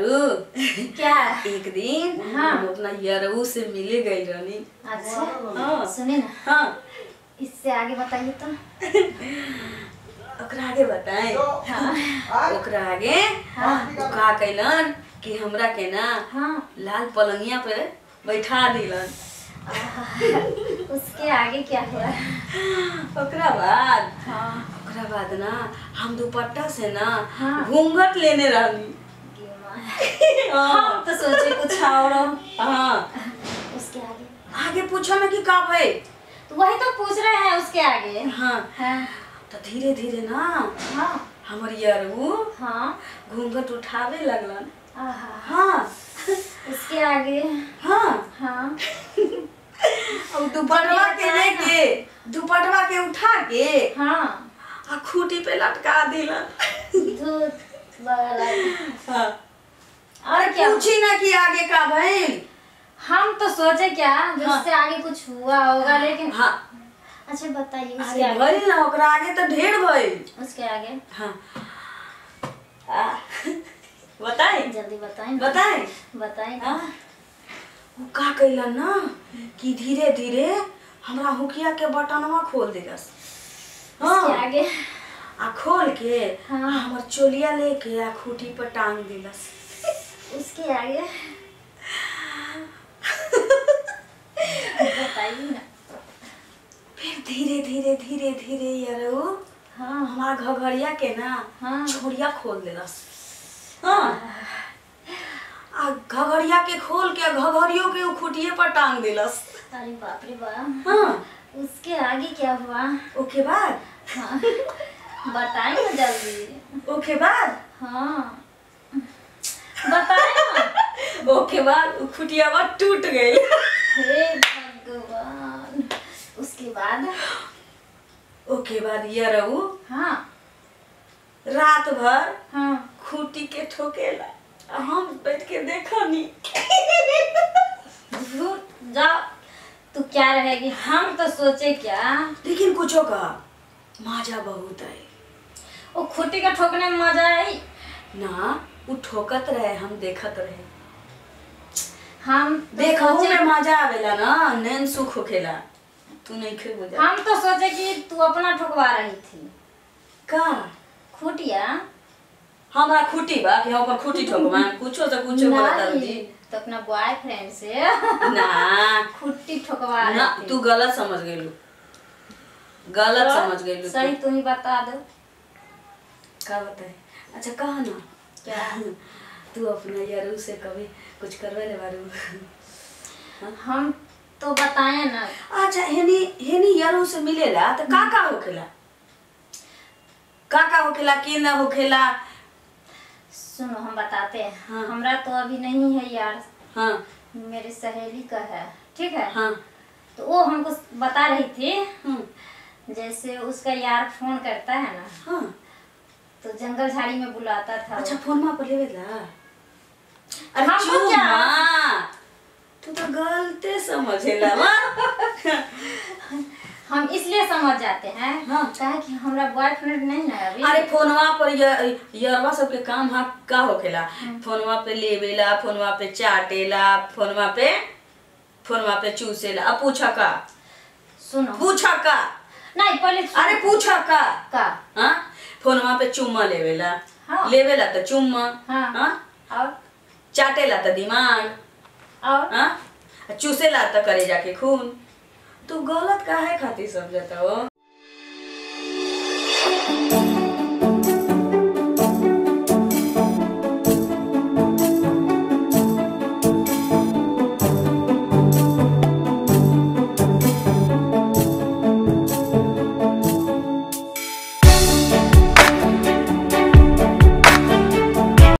तारू क्या? एक दिन हाँ। हम अपना यारू से मिले गई रहनी। अच्छा। हाँ। सुने ना। हाँ। इससे आगे बताइए तो। ओकरा आगे बताएँ। हाँ। ओकरा आगे हाँ। का कैलन कि हमरा के ना हाँ। लाल पलंगिया पे बैठा दिलन। उसके आगे क्या हुआ? ओकरा बाद। हाँ। ओकरा बाद ना हम दुपट्टा से ना हाँ। घूंघट लेने रहनी। हाँ हम तो सोचे कुछ और हाँ। उसके आगे। आगे पूछो ना कि का भाई तो वही तो पूछ रहे हैं उसके आगे। हाँ। हाँ। तो धीरे धीरे ना हाँ। हमर यारू हाँ। घूंघट उठावे लगलन। आहा। हाँ। उसके आगे। हाँ। हाँ। और दुपटवा के लेके दुपटवा के उठा के। हाँ। आ खूटी पे लटका दिलन। दूध वाला। हाँ। और क्या? पूछी ना कि आगे का भइल हम तो सोचे क्या जो हाँ। आगे कुछ हुआ होगा लेकिन हाँ। अच्छा बताइए उसके आगे। भइल ना ओकरा आगे तो ढेर भइल उसके आगे? हाँ। बताएँ। जल्दी बताएँ। बताएँ। बताएँ। हाँ। वो का कैलन ना कि धीरे धीरे हमरा हुकिया के बटनवा खोल उसके हाँ। आगे? आ खोल के हाँ। हमर चोलिया लेके आ खूटी पर टांग दिलस। उसके आगे। बताइए ना। फिर धीरे धीरे धीरे धीरे यारो हाँ। हमार घघरिया के ना हाँ। छोड़िया खोल देलस हाँ। आ घघरिया के खोल के घघरियो के खूटिये पर टांग दिलस अरे बाप रे बाप। हाँ। उसके आगे क्या हुआ? ओके बाद? हाँ। बताएँ ना जल्दी। ओके बाद? हाँ। बताएँ ओके बाद उ खुटियावा टूट गई। हे भगवान। उसके बाद? ओके बाद ये रहू हाँ। रात भर हाँ। खूटी के ठोकेला हम बैठ के देखनी दूर जाओ तू क्या रहेगी? हम तो सोचे क्या? लेकिन कुछो का मज़ा बहुत आई वो खुटी का ठोकने में मज़ा आई? ना उ ठोकत रहे हम देखत रहे। हम तो देखहु में मज़ा आवेला ना नैन सुख होखेला। तू नहीं खे बुझा। हम तो सोचे कि तू अपना ठोकवा रही थी। का? खुटिया? हमरा खूटी बा कि हम अपन खूटी ठोकबा? कुछो से कुछो बोलत जी तो अपना बॉयफ्रेंड से। ना। खुट्टी ठोकवा ना रही तू गलत समझ गेलू गलत समझ गेलू तू। सही तुम ही बता दो। का बताए अच्छा कहा ना? क्या? तू अपना यारू से कभी कुछ करवे ले बारू। हम तो बताए ना। अच्छा हेनी हेनी यारू से मिलेला तो का का होखेला का का होखेला के ना होखेला सुनो हम बताते हैं। हाँ। हमरा तो अभी नहीं है यार। हाँ। मेरी सहेली का है ठीक है? हाँ। तो वो हमको बता रही थी हम्म, जैसे उसका यार फ़ोन करता है ना हाँ। तो जंगल झाड़ी में बुलाता था अच्छा फ़ोन में पर अरे हमको चुप क्या? माँ तू तो गलते समझेला हम इसलिए समझ जाते हैं। हाँ। काहे कि हमरा बॉयफ्रेंड नहीं ना अभी। अरे फोनवा पर यरवा सबके काम हाँ का होखेला? फोनवा पे लेवेला फोनवा पे चाटेला फोनवा पे फोनवा पे चूसेला। अब पूछा का? सुनो। पूछा का? नहीं पहले अरे पूछा का? का? हाँ? फोनवा पे चुम्मा लेवेला। हाँ। लेवेला तो चुम्मा हाँ। हाँ? और? चाटेला तो दिमाग। और? हाँ? चूसेला तो करे जाके खून। तू गलत काहे खातिर समझता हो?